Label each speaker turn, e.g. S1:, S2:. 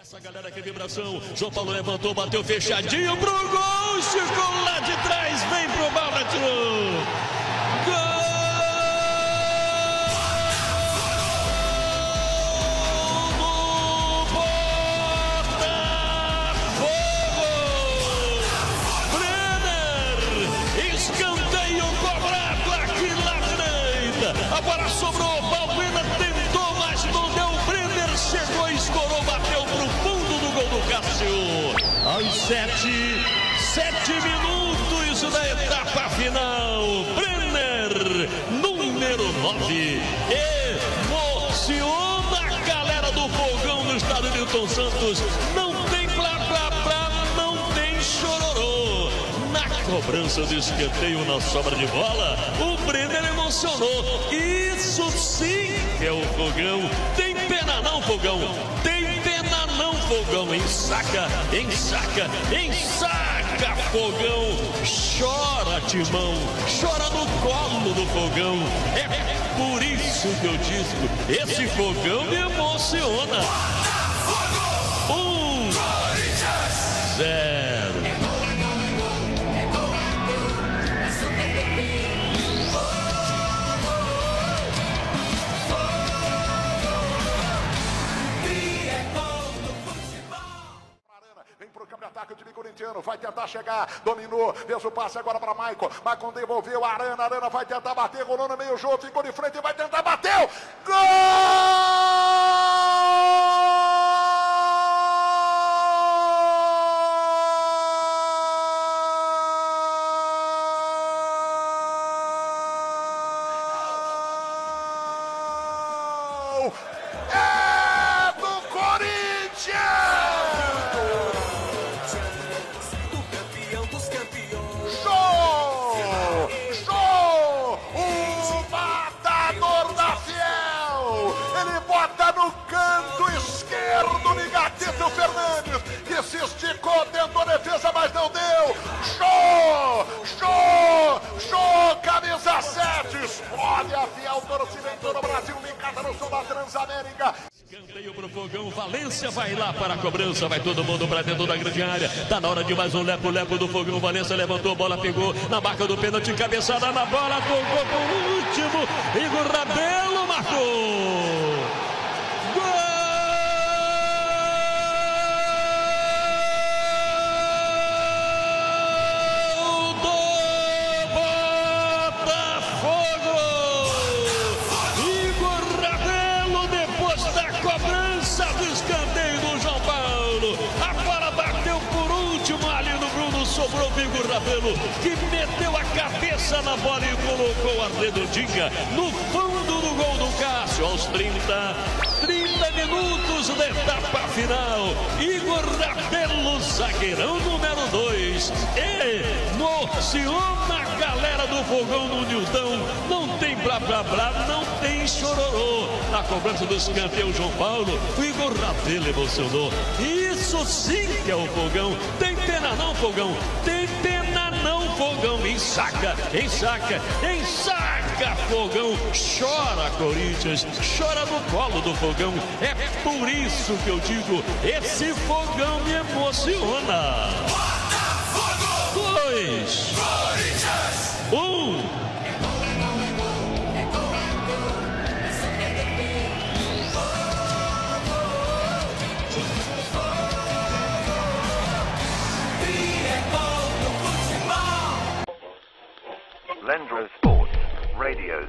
S1: Essa galera que vibração. João Paulo levantou, bateu fechadinho pro gol. Chegou lá de trás, vem pro direita. A bola sobrou, Sete, sete minutos da etapa final. Brenner, número nove. Emociona a galera do fogão do estado Newton Santos. Não tem blá blá blá, não tem chororô. Na cobrança do escanteio na sobra de bola, o Brenner emocionou. Isso sim é o fogão. Tem pena não, fogão. Tem fogão. Ensaca, ensaca, ensaca, fogão. Chora, timão. Chora no colo do fogão. É por isso que eu digo, esse fogão me emociona. Um, zero.
S2: Time corintiano, vai tentar chegar, dominou, fez o passe agora para Maicon. Maicon devolveu, Arana, Arana vai tentar bater, rolou no meio jogo, ficou de frente, vai tentar, bateu! Gol! É todo o Brasil, ligada no som da Transamérica.
S1: Escanteio pro fogão, Valência vai lá para a cobrança, vai todo mundo para dentro da grande área. Tá na hora de mais um lepo-lepo do fogão. Valência levantou, bola pegou na marca do pênalti, cabeçada na bola, tocou por último. Igor Rabelo marcou. Sobrou o Igor Rabelo, que meteu a cabeça na bola e colocou a redondinha no fundo do gol do Cássio aos 30, 30 minutos da etapa final. Igor Rabelo, zagueirão número 2. Emociona a galera do fogão no Nildão. Não tem blá blá blá, não tem chororô. Na cobrança do escanteio João Paulo, o Igor Rabelo emocionou. Isso sim que é o fogão. Tem fogão. Tem pena não, fogão. Ensaca, ensaca, ensaca, fogão. Chora, Corinthians. Chora no colo do fogão. É por isso que eu digo, esse fogão me emociona.
S3: Lendro Sports, radios,